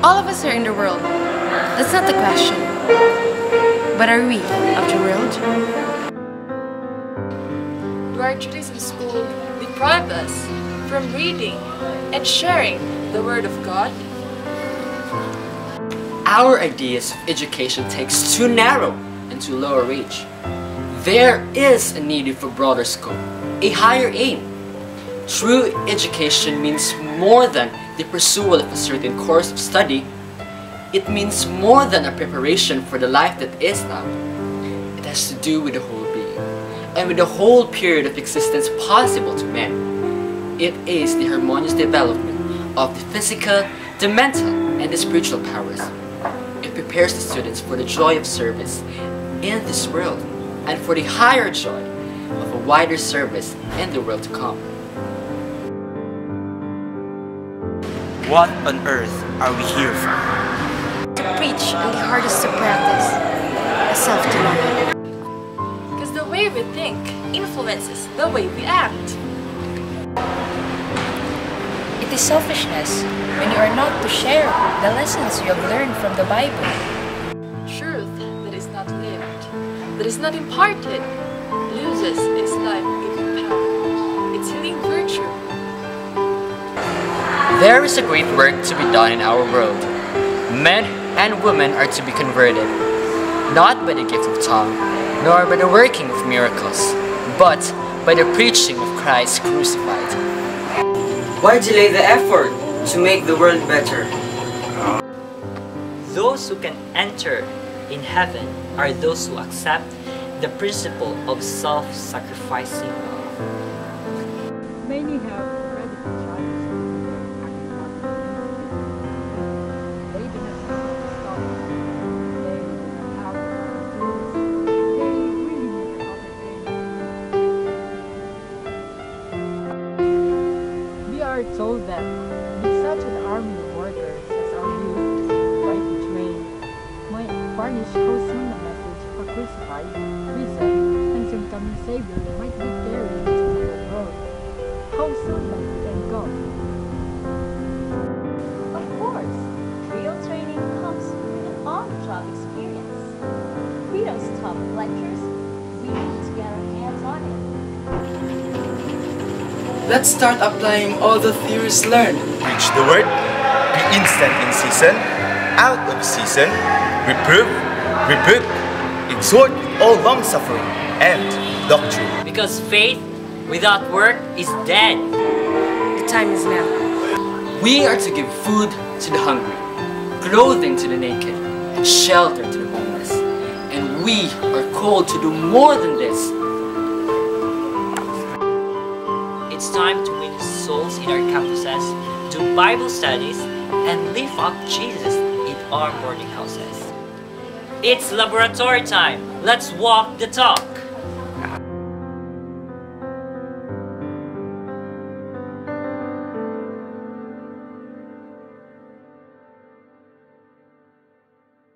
All of us are in the world. That's not the question. But are we of the world? Do our duties in school deprive us from reading and sharing the Word of God? Our ideas of education takes too narrow and too low a reach. There is a need for broader scope, a higher aim. True education means more than the pursuit of a certain course of study. It means more than a preparation for the life that is now. It has to do with the whole being, and with the whole period of existence possible to man. It is the harmonious development of the physical, the mental, and the spiritual powers. It prepares the students for the joy of service in this world and for the higher joy of a wider service in the world to come. What on earth are we here for? To preach and the hardest to practice, a self-denial. Because the way we think influences the way we act. It is selfishness when you are not to share the lessons you have learned from the Bible. Truth that is not lived, that is not imparted, There is a great work to be done in our world. Men and women are to be converted, not by the gift of tongue, nor by the working of miracles, but by the preaching of Christ crucified. Why delay the effort to make the world better? Those who can enter in heaven are those who accept the principle of self-sacrificing love. Many have are told that with such an army of workers as our youth, rightly trained, might furnish how soon a message for crucified, risen, and soon coming Savior might be carried into the world. How soon might we go? Of course, real training comes with an on-the-job experience. We don't stop lectures. We need to get our hands on it. Let's start applying all the theories learned. Preach the word, be instant in season, out of season, reprove, rebuke, exhort with all long suffering and doctrine. Because faith without work is dead. The time is now. We are to give food to the hungry, clothing to the naked, and shelter to the homeless. And we are called to do more than this. It's time to win souls in our campuses, do Bible studies, and lift up Jesus in our boarding houses. It's laboratory time. Let's walk the talk.